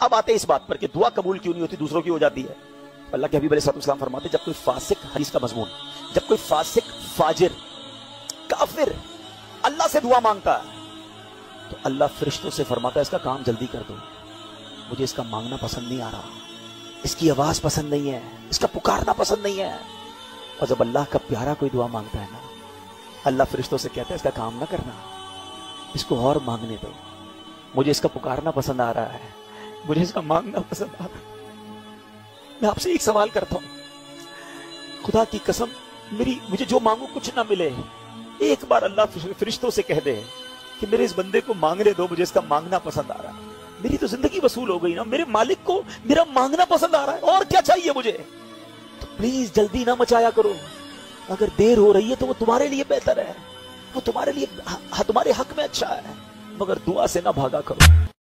अब आते इस बात पर कि दुआ कबूल क्यों नहीं होती? दूसरों की हो जाती है। अल्लाह के हबीब सलाम फरमाते जब कोई फासिक, हदीस का मजमून, जब कोई फासिक, फाजिर, काफिर, अल्लाह से दुआ माँगता है तो अल्लाह फरिश्तों से फरमाता है, इसका काम जल्दी कर दो। मुझे इसका मांगना पसंद नहीं आ रहा। इसकी आवाज़ पसंद नहीं है। इसका पुकारना पसंद नहीं है। और जब अल्लाह का प्यारा कोई दुआ माँगता है ना, अल्लाह फरिश्तों से कहता है, इसका काम ना करना। इसको और मांगने दो। मुझे इसका पुकारना पसंद आ रहा है। मुझे इसका मांगना पसंद आ रहा मैं आपसे एक सवाल करता हूँ। खुदा की कसम, मेरी, मुझे जो मांगू कुछ ना मिले। एक बार अल्लाह फरिश्तों से कह दे कि मेरे इस बंदे को मांगने दो, मुझे इसका मांगना पसंद आ रहा है। मेरी तो ज़िंदगी वसूल हो गई ना, मेरे मालिक को मेरा मांगना पसंद आ रहा है, और क्या चाहिए मुझे? तो प्लीज़ जल्दी ना मचाया करो। अगर देर हो रही है तो वो तुम्हारे लिए बेहतर है। वो तुम्हारे लिए तुम्हारे हक में अच्छा है। मगर दुआ से ना भागा करो।